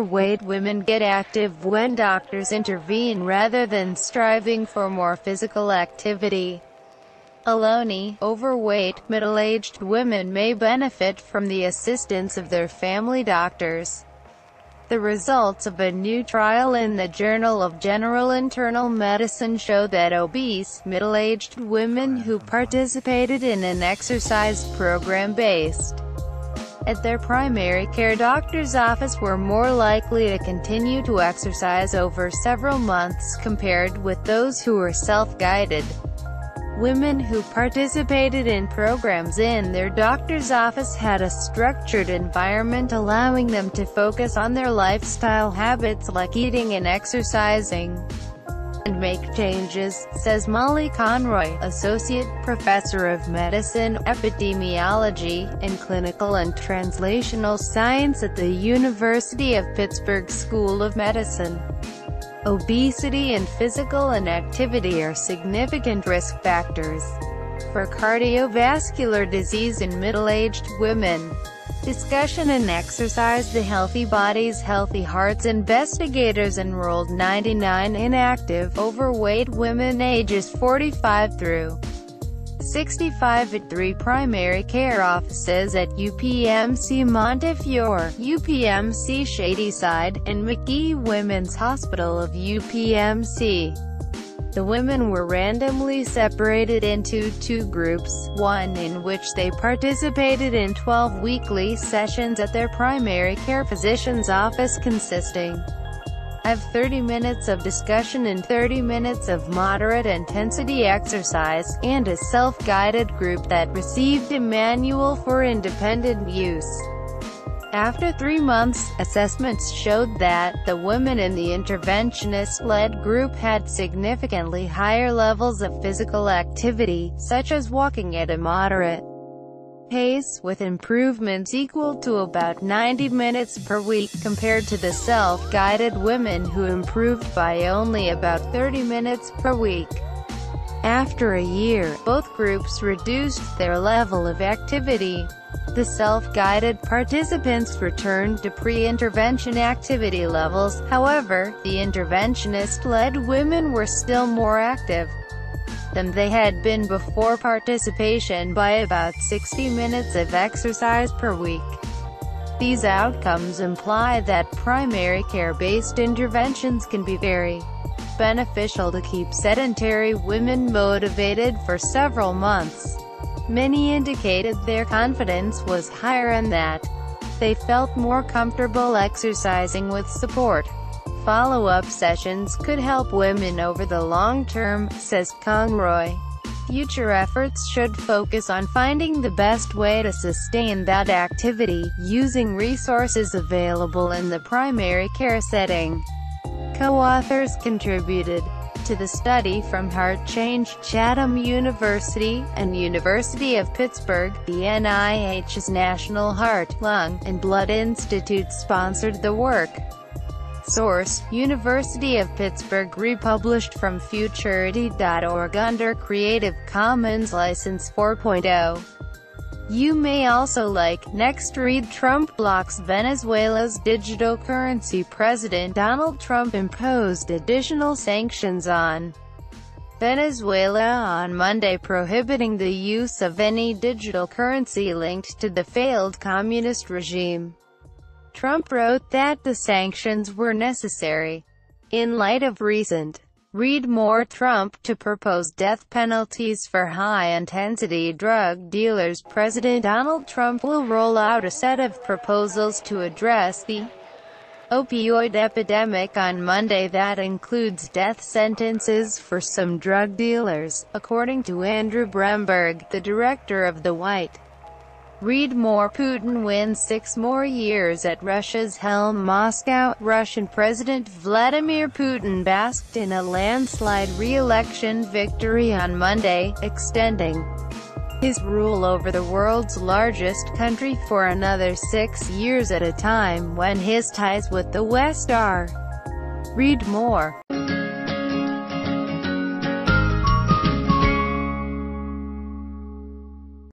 overweight women get active when doctors intervene rather than striving for more physical activity. Alone, overweight, middle-aged women may benefit from the assistance of their family doctors. The results of a new trial in the Journal of General Internal Medicine show that obese, middle-aged women who participated in an exercise program based at their primary care doctor's office were more likely to continue to exercise over several months compared with those who were self-guided. Women who participated in programs in their doctor's office had a structured environment allowing them to focus on their lifestyle habits like eating and exercising and make changes, says Molly Conroy, Associate Professor of Medicine, Epidemiology, and Clinical and Translational Science at the University of Pittsburgh School of Medicine. Obesity and physical inactivity are significant risk factors for cardiovascular disease in middle-aged women. Discussion and exercise The Healthy Bodies Healthy Hearts investigators enrolled 99 inactive, overweight women ages 45 through 65 at three primary care offices at UPMC Montefiore, UPMC Shadyside, and Magee Women's Hospital of UPMC. The women were randomly separated into two groups, one in which they participated in 12 weekly sessions at their primary care physician's office consisting of 30 minutes of discussion and 30 minutes of moderate intensity exercise, and a self-guided group that received a manual for independent use. After three months, assessments showed that the women in the interventionist-led group had significantly higher levels of physical activity, such as walking at a moderate pace, with improvements equal to about 90 minutes per week compared to the self-guided women who improved by only about 30 minutes per week. After a year, both groups reduced their level of activity. The self-guided participants returned to pre-intervention activity levels, however, the interventionist-led women were still more active than they had been before participation by about 60 minutes of exercise per week. These outcomes imply that primary care-based interventions can be very beneficial to keep sedentary women motivated for several months. Many indicated their confidence was higher and that they felt more comfortable exercising with support. Follow-up sessions could help women over the long term, says Conroy. Future efforts should focus on finding the best way to sustain that activity, using resources available in the primary care setting. Co-authors contributed to the study from Heart Change, Chatham University, and University of Pittsburgh. The NIH's National Heart, Lung, and Blood Institute sponsored the work. Source, University of Pittsburgh republished from Futurity.org under Creative Commons License 4.0. You may also like, next read Trump blocks Venezuela's digital currency President Donald Trump imposed additional sanctions on Venezuela on Monday prohibiting the use of any digital currency linked to the failed communist regime. Trump wrote that the sanctions were necessary. In light of recent Read more. Trump to propose death penalties for high-intensity drug dealers. President Donald Trump will roll out a set of proposals to address the opioid epidemic on Monday that includes death sentences for some drug dealers, according to Andrew Bremberg, the director of the White Read more. Putin wins six more years at Russia's helm. Moscow, Russian President Vladimir Putin basked in a landslide re-election victory on Monday, extending his rule over the world's largest country for another six years at a time when his ties with the West are. Read more